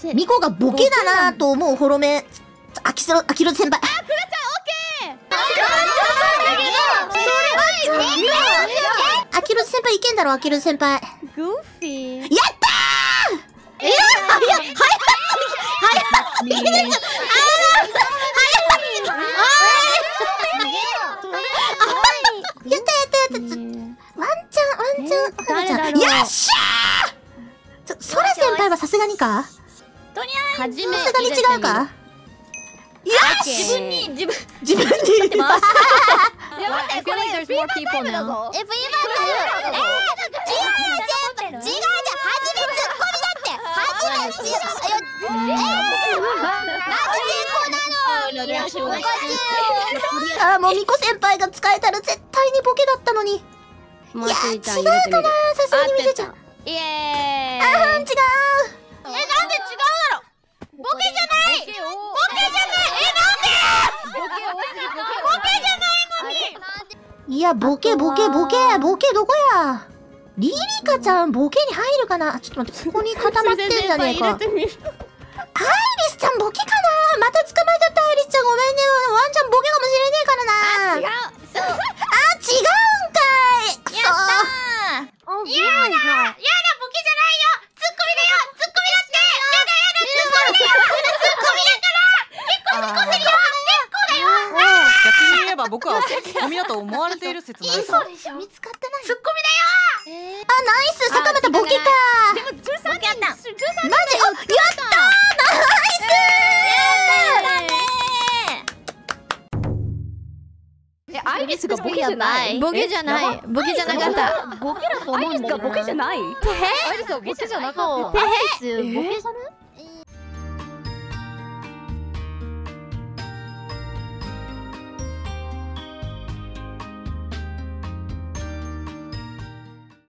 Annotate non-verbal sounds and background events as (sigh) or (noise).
せミコがボケだなと思うホロメアキスロアキロ先輩。アキロ先輩いけんだろアキロ先輩。やったグーフィー。ー！えいや早すぎ早すぎですあー早すぎやったやったやった。ちょワンチャンワンチャンえ誰だろう。よっしゃー！ちょソラ先輩はさすがにか？初めさすがに違うか？よし自分に自分自分で言うます (laughs) いや待ってこれ there's more people だ now ぞえ、冬場だよ。えー、違うじゃん。違うじゃん。初めツッコミだって。初め、違う。えー、なんでこうなの。あー、もうミコ先輩が使えたら絶対にボケだったのに。いや、違うかな。さすがに見せちゃう。イエーイあー、違う。えなんで違うだろボケじゃないボケじゃないえなんでボケボケじゃないのにいや、ボケ、ボケ、ボケ、ボケどこや？リリカちゃん、ボケに入るかな？ちょっと待って、(laughs) ここに固まってんじゃねえか。アイリスちゃんボケかな？また捕まえちゃったアイリスちゃんごめんね。ワンちゃんボケかもしれねえからな。違う。そうあ違うんかいくそやったーやだやだボケじゃないよツッコミだよツッコミだってやだやだツッコミだよツッコミだから結構突っ込んでるよ結構だよ逆に言えば僕はゴミだと思われている説ないかでしょ。見つかってない。ツッコミあナイス。坂本ボケかだよでも13ボケやった13マジあやったー。ナイスえアイリスがボケじゃない。ボケじゃない。ボケじゃなかった。ボケだと思うんだけど。ボケじゃない？アイリスはボケじゃなかった。アイリスボケじゃね